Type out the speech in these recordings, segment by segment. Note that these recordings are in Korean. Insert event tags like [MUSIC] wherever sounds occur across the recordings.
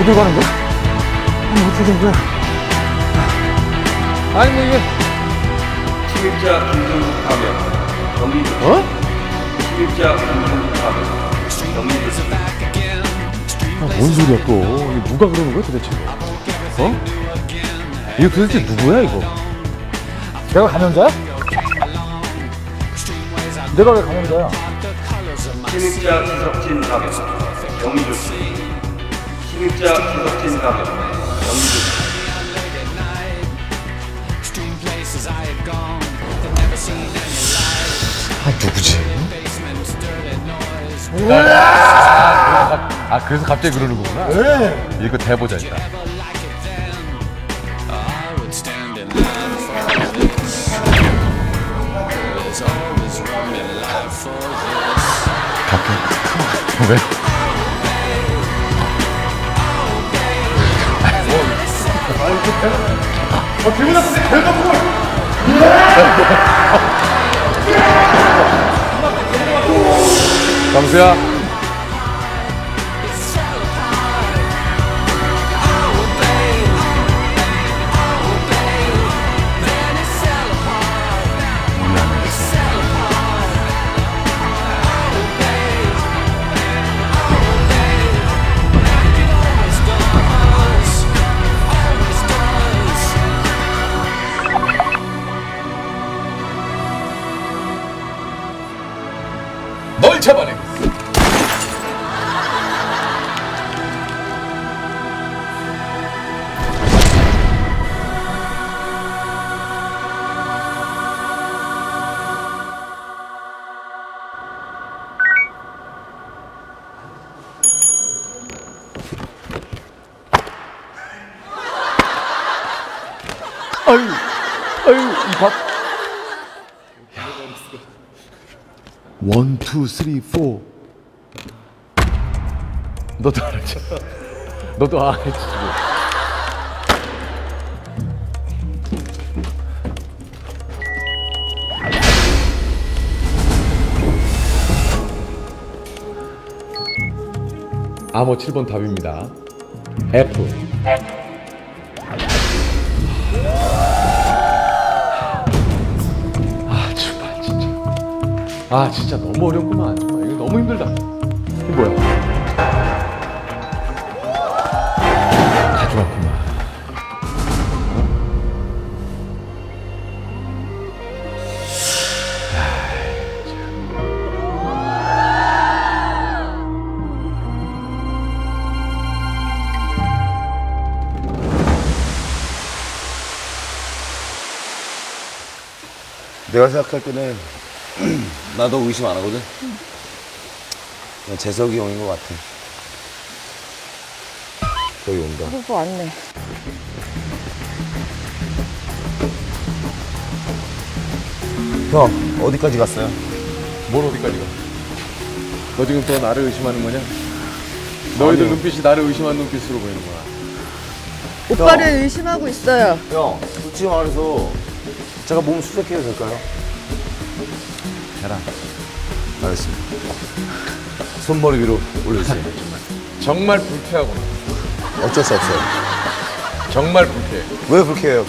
어디 가는 거야? 아니, 어떻게 된 거야? 아니, 뭐 이게, 침입자 파면 경위 조치. 어? 침입자 김성국 파면 경위 조치. 아, 뭔 소리야, 또. 이게 누가 그러는 거야, 도대체? 어? 이거 도대체 누구야, 이거? 내가 감염자야? 내가 왜 감염자야? 침입자 기석진 파면 경위 조치. 기석진 파면 경위 조치. 아, 누구지? 아, 아, 그래서 갑자기 그러는 거구나? 네. 이거 대보자, 일단. 갈게. 왜? [LAUGHS] 강수야. 잡아내겠어. 아유, 아유, 이 밥. 원, 투, 쓰리, 포. 너도 알았지? 너도 알았지. 암호 7번 답입니다. F. 아 진짜 너무 어렵구만. 정말 이거 너무 힘들다. 이게 뭐야? 가져왔구만. 내가 생각할 때는 [CLEARS THROAT] 나도 의심 안 하거든. 재석이 형인 것 같아. 저기 온다. 누구 왔네. 형 어디까지 갔어요? 뭘 어디까지 가 너 지금 또 나를 의심하는 거냐 너희들 눈빛이 나를 의심하는 눈빛으로 보이는 거야 오빠를 의심하고 있어요. 형 솔직히 말해서 제가 몸 수색해도 될까요? 해라 알겠습니다. 손머리 위로 올려주세요. 정말 불쾌하구나 어쩔 수 없어요. 정말 불쾌해 왜 불쾌해요?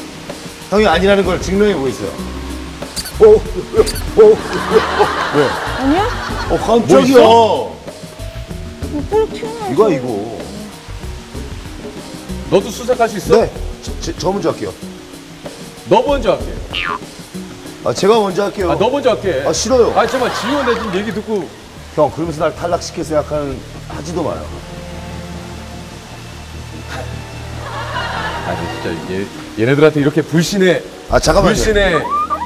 형이 아니라는 걸 증명해 보이세요. 오, 오, 왜? 아니야? 어 깜짝이야. 오빠를 튀어나와. 이거 이거. 너도 수색할 수 있어? 네, 저, 저, 저 먼저 할게요. 너 먼저 할게 아 제가 먼저 할게요. 아 너 먼저 할게 아, 싫어요. 아 잠깐만 지효 내 지금 얘기 듣고 형 그러면서 날 탈락시킬 생각하는 하지도 마요. 아니 진짜 얘, 얘네들한테 이렇게 불신의 아 잠깐만요. 불신의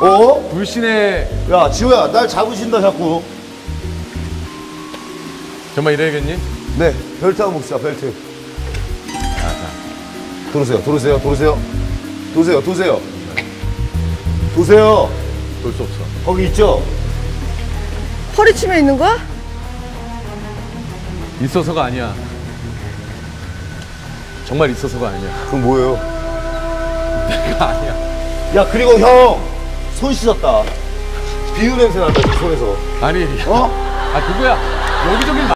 어? 불신의 야 지호야 날 잡으신다 자꾸. 정말 이래야겠니? 네 벨트 한번 봅시다 벨트. 도르세요 도르세요 도르세요 도세요 도세요 도세요 볼 수 없어. 거기 있죠? 허리춤에 있는 거야? 있어서가 아니야. 정말 있어서가 아니야. 그럼 뭐예요? 내가 아니야. 야 그리고 형! 손 씻었다. 비누 냄새 난다 지금 손에서. 아니. 어? 아 그거야. 여기저기